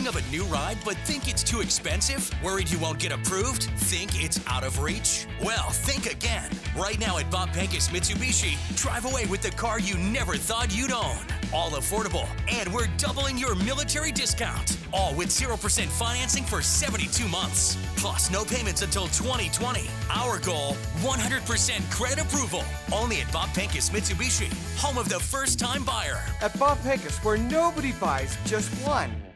Dreaming of a new ride but think it's too expensive? Worried you won't get approved? Think it's out of reach? Well, think again. Right now at Bob Penkhus Mitsubishi, drive away with the car you never thought you'd own. All affordable, and we're doubling your military discount. All with 0% financing for 72 months. Plus, no payments until 2020. Our goal 100% credit approval. Only at Bob Penkhus Mitsubishi, home of the first time buyer. At Bob Penkhus, where nobody buys just one.